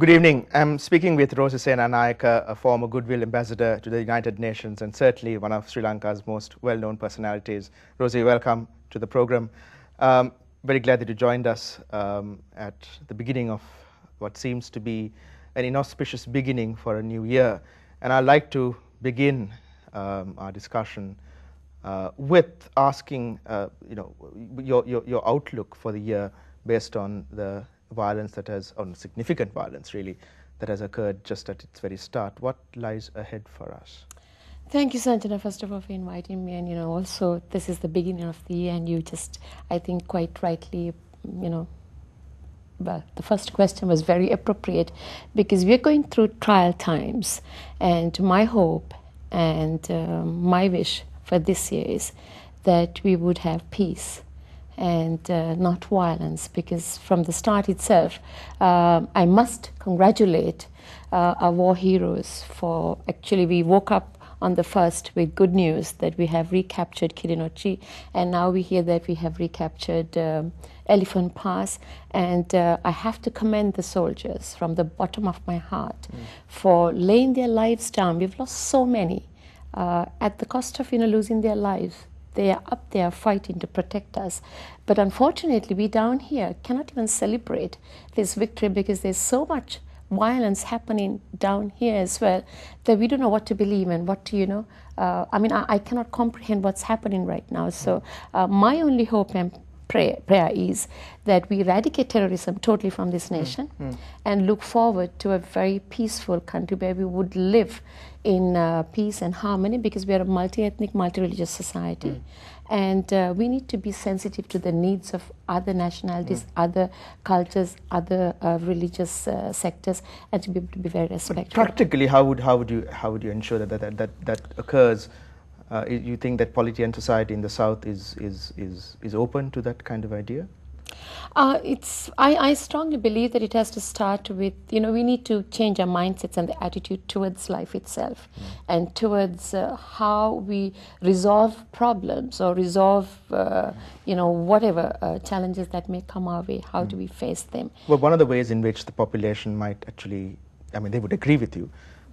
Good evening. I'm speaking with Rosy Senanayake, a former Goodwill ambassador to the United Nations and certainly one of Sri Lanka's most well-known personalities. Rosy, welcome to the program. Um, very glad that you joined us um, at the beginning of what seems to be an inauspicious beginning for a new year. And I'd like to begin um, our discussion uh, with asking, uh, you know, your, your, your outlook for the year based on the violence that has, on significant violence really, that has occurred just at its very start. What lies ahead for us? Thank you, Sanjana, first of all, for inviting me. And, you know, also, this is the beginning of the year, and you just, I think, quite rightly, you know, well, the first question was very appropriate because we're going through trial times. And my hope and um, my wish for this year is that we would have peace and uh, not violence because from the start itself, uh, I must congratulate uh, our war heroes for actually, we woke up on the first with good news that we have recaptured Kilinochchi, and now we hear that we have recaptured um, Elephant Pass. And uh, I have to commend the soldiers from the bottom of my heart mm. for laying their lives down. We've lost so many uh, at the cost of you know losing their lives. They are up there fighting to protect us. But unfortunately, we down here cannot even celebrate this victory because there's so much violence happening down here as well that we don't know what to believe and what to, you know. Uh, I mean, I, I, cannot comprehend what's happening right now. So, uh, my only hope and prayer, prayer is that we eradicate terrorism totally from this nation mm. Mm. and look forward to a very peaceful country where we would live in uh, peace and harmony because we are a multi ethnic, multi religious society. Mm. And uh, we need to be sensitive to the needs of other nationalities, mm. other cultures, other uh, religious uh, sectors, and to be able to be very respectful. But practically, how would, how, would you, how would you ensure that that, that, that occurs? Uh, you think that polity and society in the South is, is, is, is open to that kind of idea? Uh, it's I, I strongly believe that it has to start with you know we need to change our mindsets and the attitude towards life itself mm. and towards uh, how we resolve problems or resolve uh, you know whatever uh, challenges that may come our way how mm. do we face them well one of the ways in which the population might actually I mean they would agree with you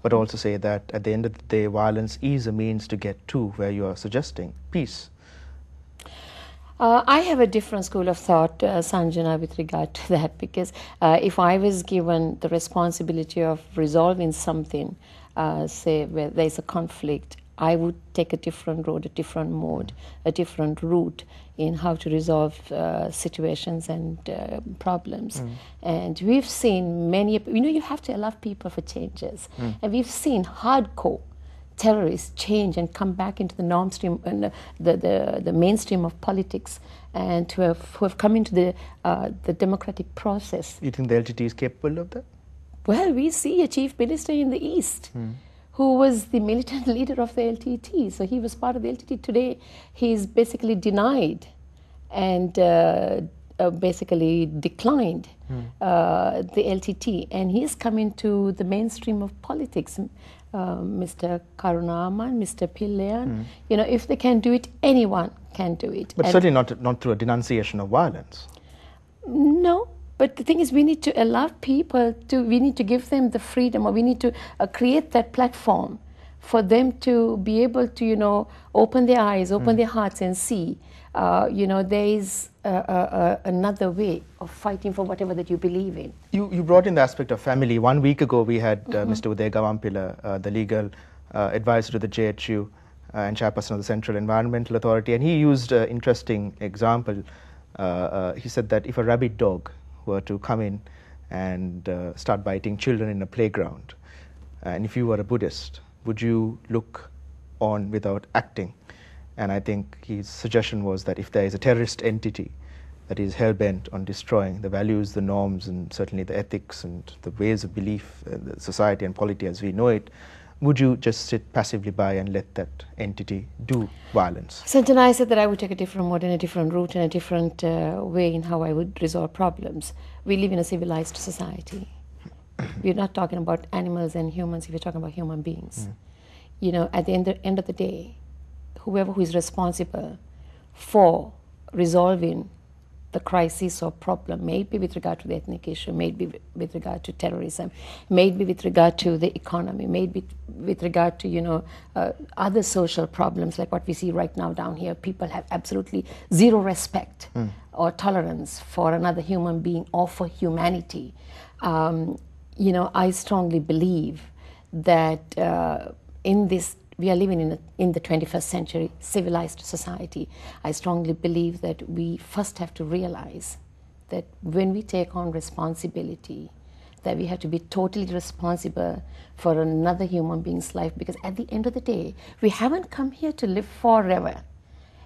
but also say that at the end of the day violence is a means to get to where you are suggesting. Peace. Uh, I have a different school of thought, uh, Sanjana, with regard to that, because uh, if I was given the responsibility of resolving something, uh, say where there's a conflict, I would take a different road, a different mode, a different route in how to resolve uh, situations and uh, problems. Mm. And we've seen many, you know, you have to allow people for changes. Mm. And we've seen hardcore terrorists change and come back into the norm stream, uh, the, the, the mainstream of politics, and who have, who have come into the, uh, the democratic process. You think the LTT is capable of that? Well, we see a chief minister in the East. Hmm. Who was the militant leader of the LTT? So he was part of the LTT. Today, he's basically denied and uh, uh, basically declined mm. uh, the LTT, and he's come into the mainstream of politics. Mr. Karuna Amman, Mr. Pillayan, mm. you know, if they can do it, anyone can do it. But and certainly not, not through a denunciation of violence. No, but the thing is, we need to allow people to, we need to give them the freedom, or we need to uh, create that platform for them to be able to, you know, open their eyes, open mm. their hearts, and see, uh, you know, there is another way of fighting for whatever that you believe in. You, you brought in the aspect of family. One week ago, we had uh, mm-hmm. Mr. Uday Gammanpila, uh, the legal uh, advisor to the JHU uh, and chairperson of the Central Environmental Authority, and he used an interesting example. Uh, he said that if a rabid dog were to come in and start biting children in a playground, and if you were a Buddhist, would you look on without acting? And I think his suggestion was that if there is a terrorist entity that is hell bent on destroying the values, the norms, and certainly the ethics and the ways of belief, uh, society and polity as we know it, would you just sit passively by and let that entity do violence? Sanjana, I said that I would take a different mode and a different route and a different uh, way in how I would resolve problems. We live in a civilized society. we're not talking about animals and humans, if we're talking about human beings. Mm. You know, at the end, end of the day, whoever who is responsible for resolving the crisis or problem, maybe with regard to the ethnic issue, maybe with regard to terrorism, maybe with regard to the economy, maybe with regard to you know uh, other social problems like what we see right now down here. People have absolutely zero respect or tolerance for another human being or for humanity. Um, you know, I strongly believe that uh, in this we are living in, a, in the 21st century civilized society. I strongly believe that we first have to realize that when we take on responsibility, that we have to be totally responsible for another human being's life because at the end of the day, we haven't come here to live forever.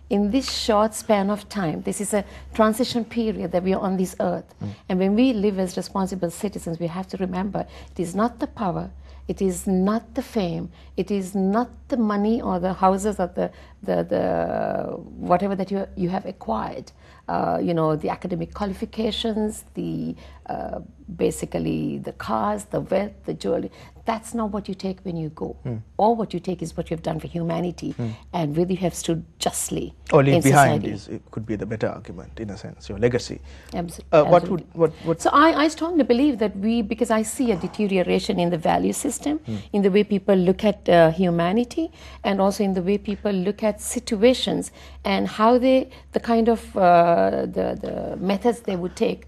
In this short span of time, this is a transition period that we are on this earth. Mm. And when we live as responsible citizens, we have to remember it is not the power, it is not the fame, it is not the money or the houses or the, the, the whatever that you, you have acquired. Uh, you know, the academic qualifications, the uh, basically the cars, the wealth, the jewelry. That's not what you take when you go. All what you take is what you have done for humanity and whether you have stood justly Or leave behind society. is it could be the better argument in a sense, your legacy. Abso- Uh, what absolutely. would what what So I, I strongly believe that we, because I see a deterioration in the value system, in the way people look at uh, humanity, and also in the way people look at situations and how they, the kind of uh, the the methods they would take